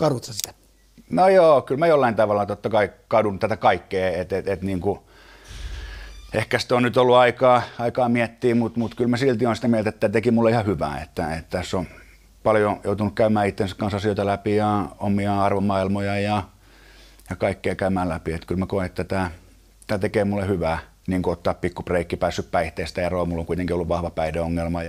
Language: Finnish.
Kadutsa sitä? No joo, kyllä mä jollain tavalla totta kai kadun tätä kaikkea, että et, et, niinku, ehkä sitä on nyt ollut aikaa, aikaa miettiä, mutta mut kyllä mä silti on sitä mieltä, että teki mulle ihan hyvää, että, että tässä on paljon joutunut käymään itsensä kanssa asioita läpi ja omia arvomaailmoja ja, ja kaikkea käymään läpi. Että kyllä mä koen, että tämä, tämä tekee mulle hyvää, niin kuin ottaa pikku breikki, päässyt päihteestä eroon. Mulla on kuitenkin ollut vahva päihdeongelma ja